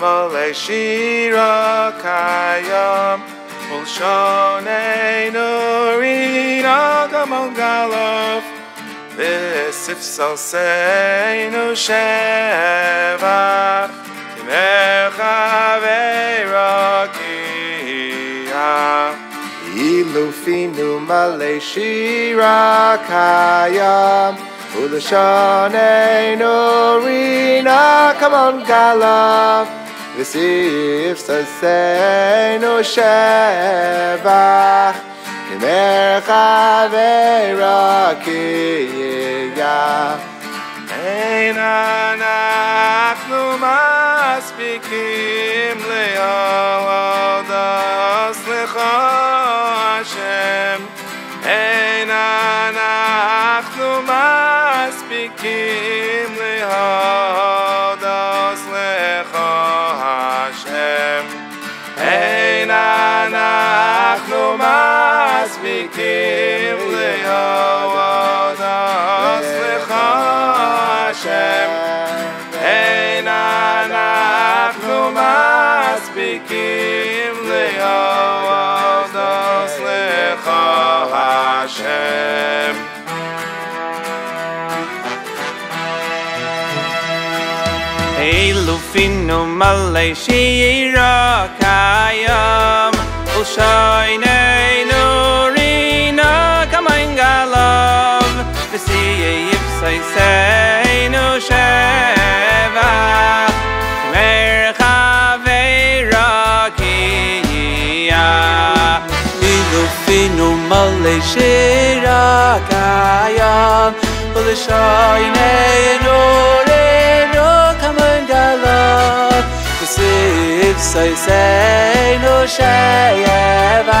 male shira kayam Ulshonei nurina gamon galov V'sif salseinu sheva Kimecha ve'rakia Ilu Finu male shira kayam Ulshonei nurina gamon galov V'sif saseinu shevach Kimercha ve'rakiya Ein אנחנו מספיקים להודות לך השם אין אנחנו מספיקים להודות male shira kayam Ulshainei malle shira kayam ul shayne no no kamen gala sif say say no shayeva.